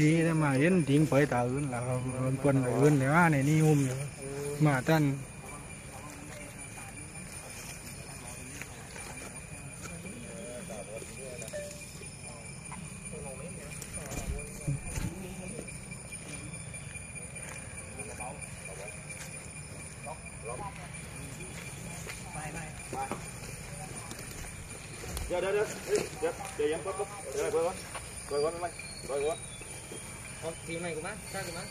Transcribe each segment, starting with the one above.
ดีนะมาเห็นทิ้งไปตาอื่นแล้วครับมันคนอื่นแต่ว่าในนี่หุ้มอยู่มาท่านเดี๋ยวเดี๋ยวเดี๋ยวเดี๋ยวเดี๋ยวยังปั๊บปั๊บเดี๋ยวเดี๋ยวก่อก Dạ, dạ, dạ. Dạ, dạ, dạ, bớt, bớt. Rồi, bớt, bớt. Rồi, bớt, bớt. Rồi, bớt. Không, thì này của má, sao của má.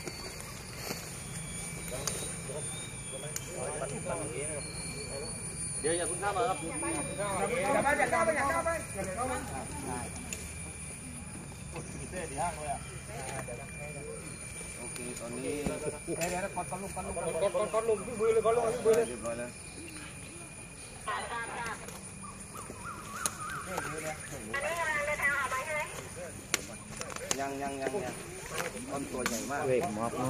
Dạ, dạ, cũng sao mà ấp. Dạ, bác, dạ, cao, bác, dạ, cao, bác. Dạ, cao, bác. Thì hang thôi à. Ok, còn đi. Đây, đây, con con lùng, con lùng. Con con con lùng, cứ bươi lên, con lùng, cứ bươi lên. Rồi, lên. ยังยังยังยังต้นตัวใหญ่มากเวกมอกเนาะ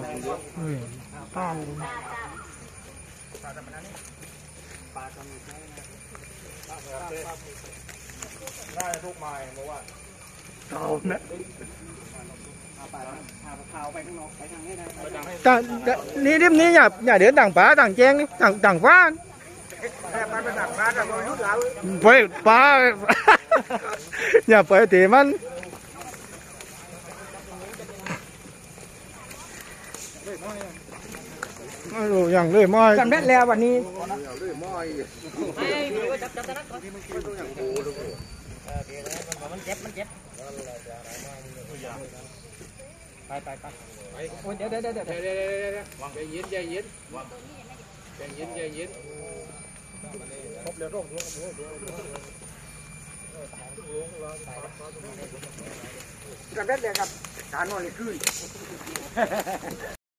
เฮ้ยต้านได้ทุกไม้บอกว่าเอานะข่าวไปข้างนอกไปทางนี้นะต่างนี่ริมนี้อย่าอย่าเดินต่างป่าต่างแจ้งนี่ต่างต่างฟ้าน ไปไปดักร้านเรายุดเรา ไปป่า อย่าไปตีมันไม่รู้อย่างเลยไม่ จำได้แล้ววันนี้ มันเจ็บ มันเจ็บ ไปไปไปโอ้ยเดี๋ยวเดี๋ยวเดี๋ยวเดี๋ยว เดี๋ยวเดี๋ยวเดี๋ยวเดี๋ยวใจเย็นใจเย็นใจเย็นใจเย็น กระเด็ดเลยครับ การนอนเลยขึ้น